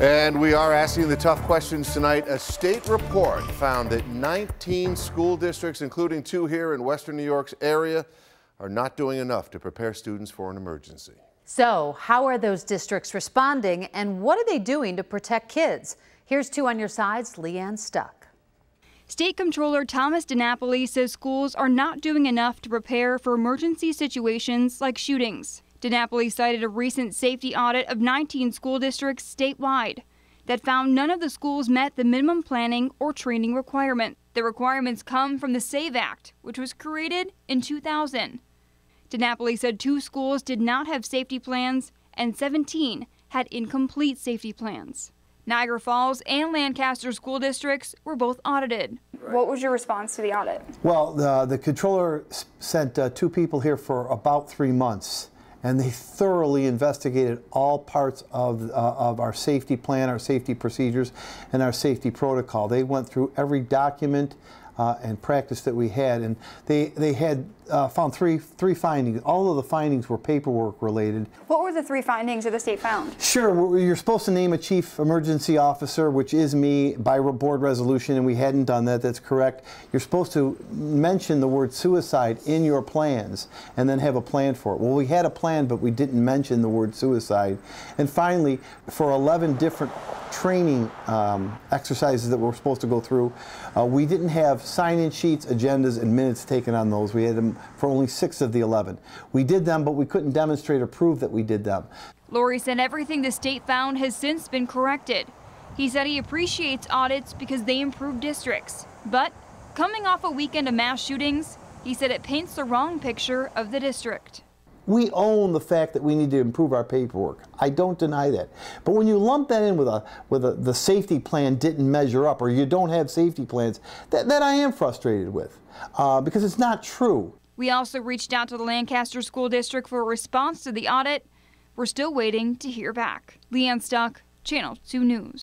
And we are asking the tough questions tonight. A state report found that 19 school districts, including two here in Western New York's area, are not doing enough to prepare students for an emergency. So, how are those districts responding and what are they doing to protect kids? Here's two on your sides, Leanne Stuck. State Comptroller Thomas DiNapoli says schools are not doing enough to prepare for emergency situations like shootings. DiNapoli cited a recent safety audit of 19 school districts statewide that found none of the schools met the minimum planning or training requirement. The requirements come from the SAVE Act, which was created in 2000. DiNapoli said two schools did not have safety plans and 17 had incomplete safety plans. Niagara Falls and Lancaster school districts were both audited. What was your response to the audit? Well, the, the comptroller sent uh, two people here for about three months and they thoroughly investigated all parts of, uh, of our safety plan, our safety procedures, and our safety protocol. They went through every document uh, and practice that we had, and they, they had uh, found three, three findings. All of the findings were paperwork related. What were the three findings that the state found? Sure, you're supposed to name a chief emergency officer, which is me by board resolution, and we hadn't done that. That's correct. You're supposed to mention the word suicide in your plans and then have a plan for it. Well, we had a plan, but we didn't mention the word suicide. And finally, for 11 different training um, exercises that we're supposed to go through, uh, we didn't have sign-in sheets, agendas, and minutes taken on those. We had them for only six of the 11. We did them, but we couldn't demonstrate or prove that we did them. Laurrie said everything the state found has since been corrected. He said he appreciates audits because they improve districts. But coming off a weekend of mass shootings, he said it paints the wrong picture of the district. We own the fact that we need to improve our paperwork. I don't deny that. But when you lump that in with a with a, the safety plan didn't measure up, or you don't have safety plans, that, that I am frustrated with uh, because it's not true. We also reached out to the Lancaster School District for a response to the audit. We're still waiting to hear back. Leanne Stuck, Channel 2 News.